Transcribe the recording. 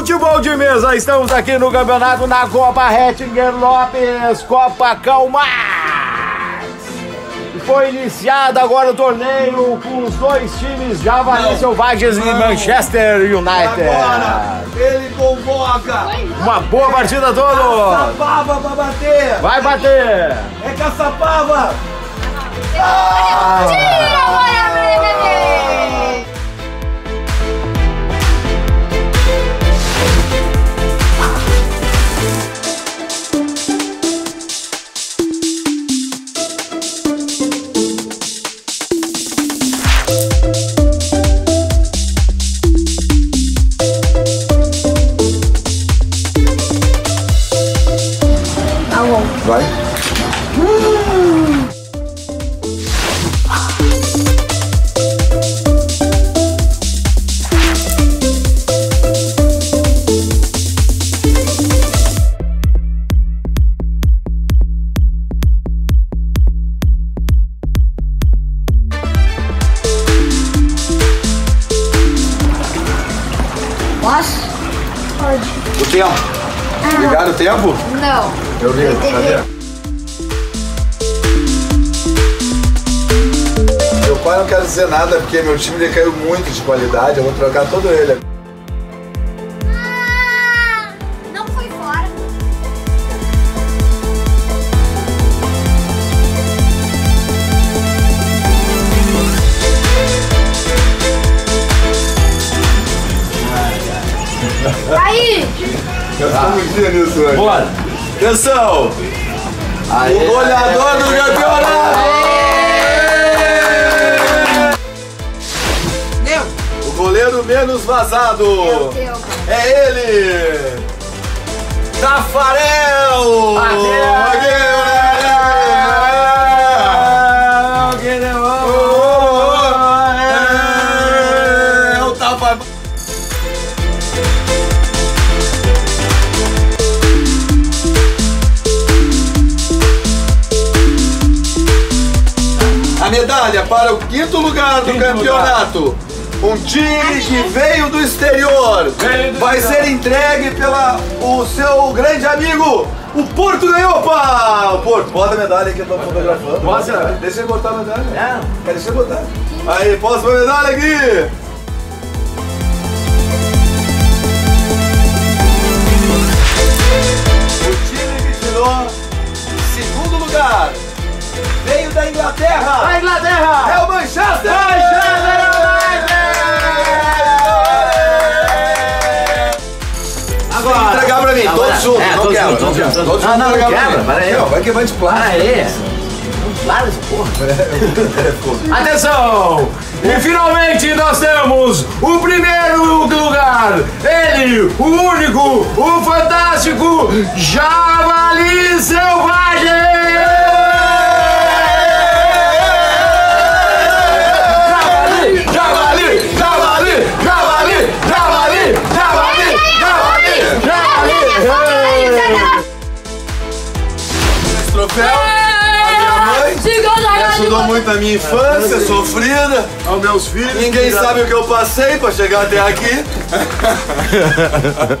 Futebol de mesa, estamos aqui no campeonato na Copa Rettinger Lopes, Copa Calma. Foi iniciado agora o torneio com os dois times Javali Selvagens e Manchester United. Agora, ele convoca. Uma boa partida a todos. Caçapava pra bater. Vai bater. É caçapava. Tira, Vai. Posso? O tempo. Ligaram o tempo? Não. Eu ligo. Cadê? Meu pai não quer dizer nada porque meu time decaiu muito de qualidade. Eu vou trocar todo ele. Ah, não foi fora. Aí! Eu estou muito dia nisso hoje. Bora. Atenção! O olhador do campeonato! O goleiro menos vazado! Meu. É ele! Tafarel! É medalha para o quinto lugar do Quinto campeonato. Um time que veio do exterior Veio do vai exterior. ser entregue pela o seu grande amigo, o Porto ganhou, opa! O Porto, bota a medalha que eu tô fotografando. Posso? Deixa eu botar a medalha. É. Quer deixa eu botar. Aí, posso a medalha aqui? Agora. Entregar pra mim, Agora. todos juntos, É, não todos quebra. juntos, juntos. Todos Não, juntos não, entregar pra quebra, para aí. Não, Vai quebrar de plástico. Aí. Claro, essa porra. Atenção! E finalmente nós temos o primeiro lugar! Ele, o único, o fantástico Javali Selvagem! Muito minha infância sofrida. Aos meus filhos. Ninguém sabe o que eu passei pra chegar até aqui.